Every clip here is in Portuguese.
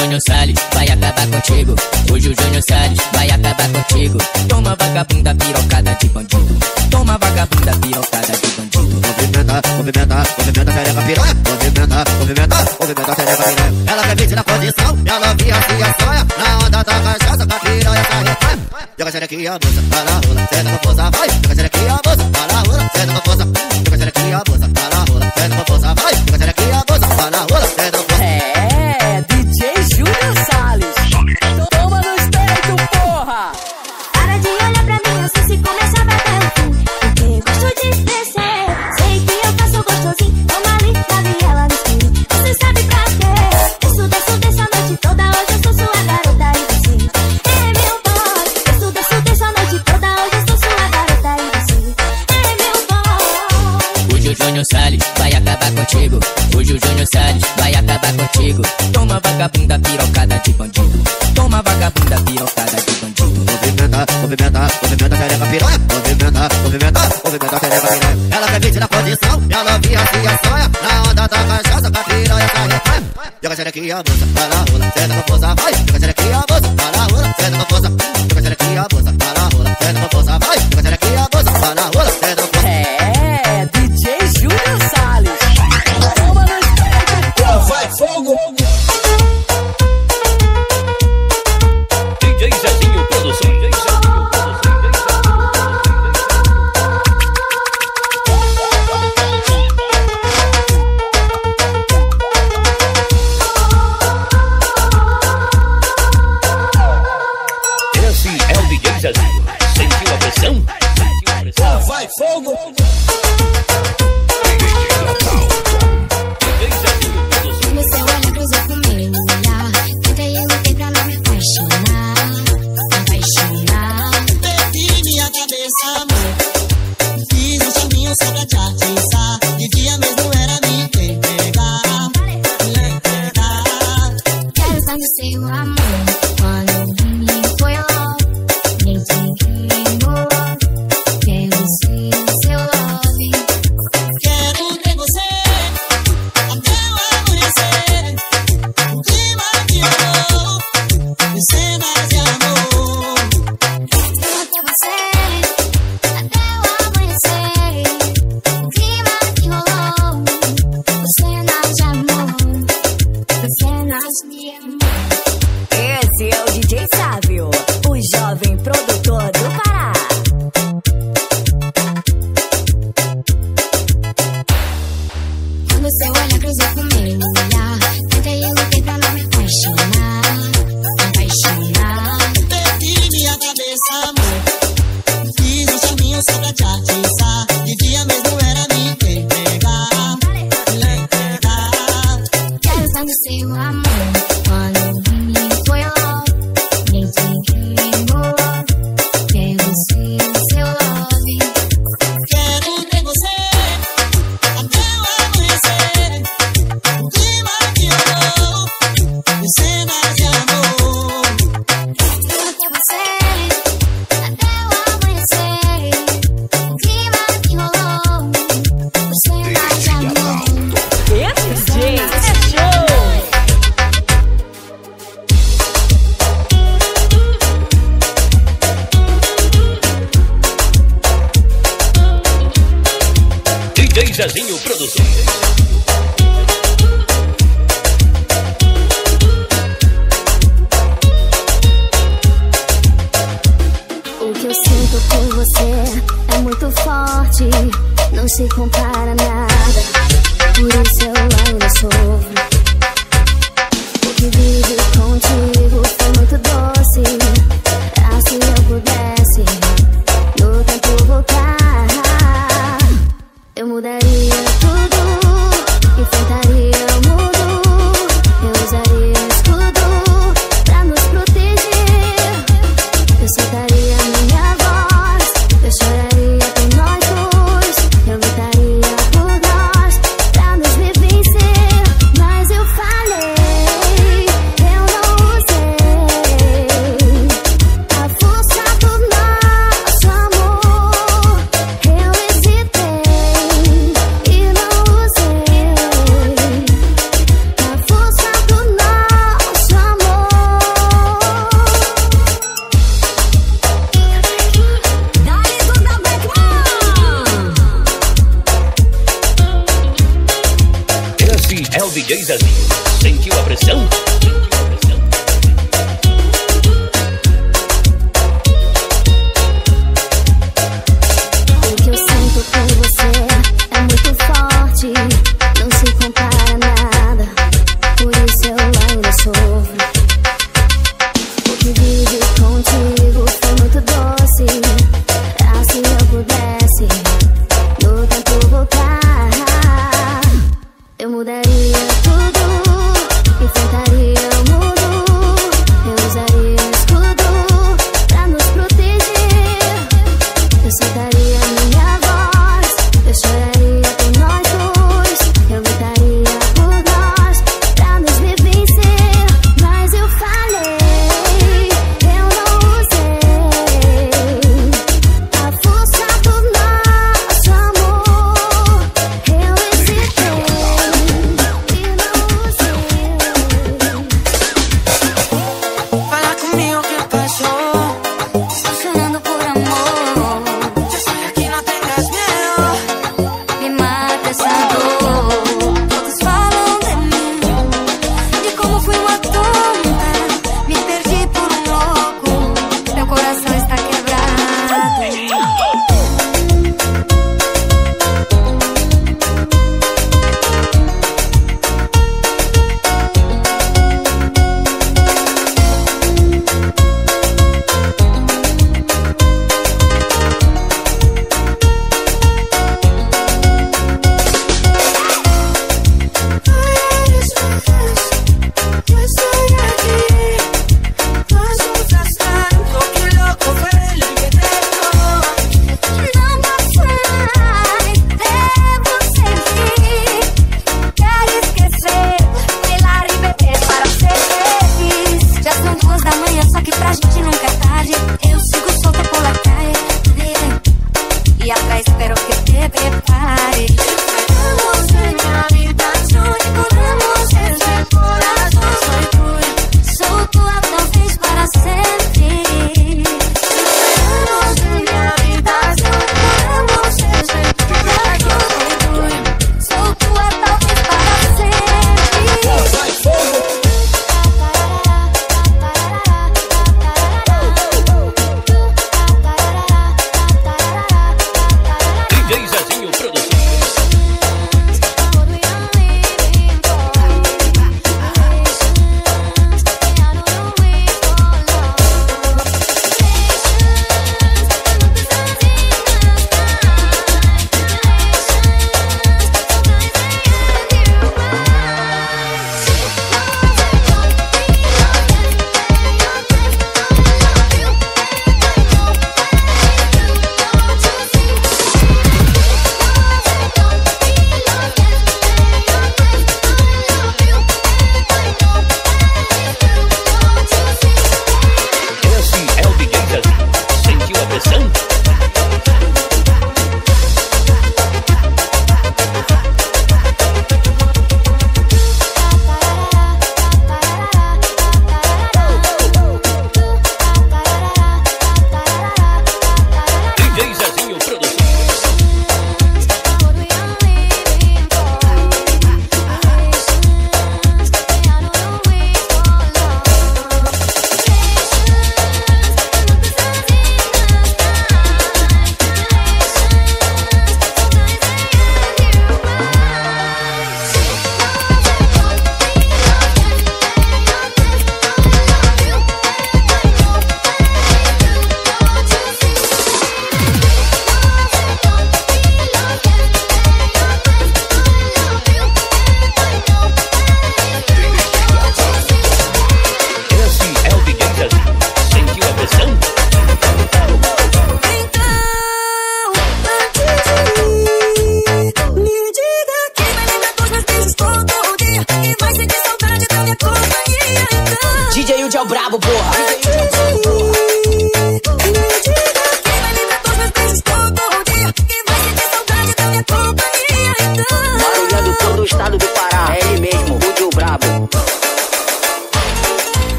Júnior Salles vai acabar contigo. Hoje o Júnior Salles vai acabar contigo. Toma vagabunda pirocada de bandido. Toma vagabunda pirocada de bandido. Movimenta, movimenta, movimenta xereca piroca. Movimenta, movimenta, movimenta xereca piroca. Ela quer vir na posição, ela via via sonha. Na onda da cachaça, da piranha tá retanha. É Joga a moça, tá na rola, senta na força, vai. Joga a moça, tá na rola, senta na força. Joga a moça, tá na rola, senta na Júnior Salles vai acabar contigo. Hoje o Júnior Salles vai acabar contigo. Toma vagabunda pirocada de bandido. Toma vagabunda pirocada de bandido. Movimenta, movimenta, movimenta tereca piranha. Movimenta, movimenta, movimenta tereca piranha. Ela quer vir na posição, ela via que a sonha. Na onda da cachaça, pra piranha essa refanha. Joga xerequinha, moça, vai na rola, senta na força, vai. Joga xerequinha, moça, vai na rola, senta na força. fogo. Producción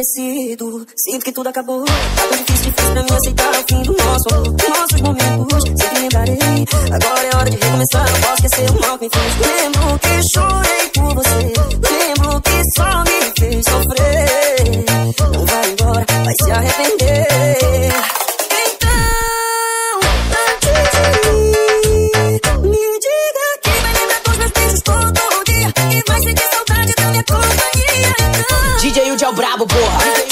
esquecido. Sinto que tudo acabou. Tá tão difícil, difícil pra mim aceitar o fim do nosso amor. Nossos momentos, sempre lembrarei. Agora é hora de recomeçar. Não posso esquecer o mal que me fez. Lembro que chorei por você. Lembro que só me fez sofrer. 直接用脚打不过。